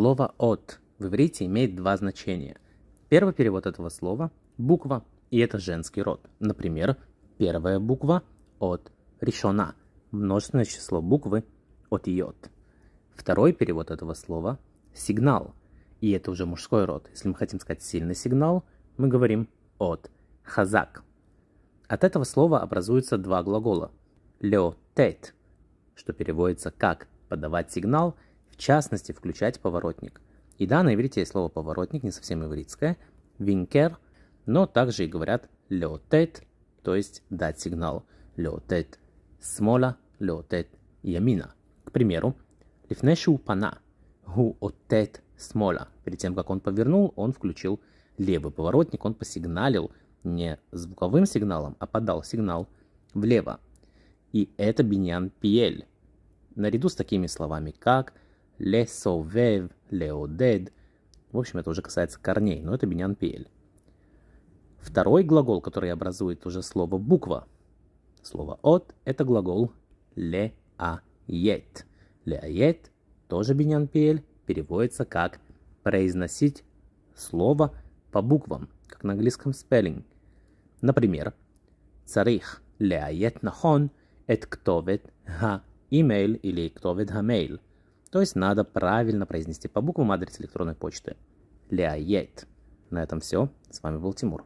Слово «от» в иврите имеет два значения. Первый перевод этого слова – буква, и это женский род. Например, первая буква от решена, множественное число буквы от йод. Второй перевод этого слова – сигнал, и это уже мужской род. Если мы хотим сказать сильный сигнал, мы говорим от хазак. От этого слова образуются два глагола – леотет, что переводится как подавать сигнал, частности, включать поворотник. И да, на иврите есть слово поворотник, не совсем ивритское, винкер, но также и говорят леотет, то есть дать сигнал. Леотет смола, леотет ямина. К примеру, лифнешу пана, гу отет смола. Перед тем, как он повернул, он включил левый поворотник, он посигналил не звуковым сигналом, а подал сигнал влево. И это биньян пиель. Наряду с такими словами, как лесовев, леодед. В общем, это уже касается корней, но это биньян пиель. Второй глагол, который образует уже слово буква. Слово от – это глагол леает. Леает, тоже биньян пиель, переводится как произносить слово по буквам, как на английском spelling. Например, царих леает нахон эт ктовет ха имейл или ктовет хамейл. То есть надо правильно произнести по буквам адрес электронной почты. Леает. На этом все. С вами был Тимур.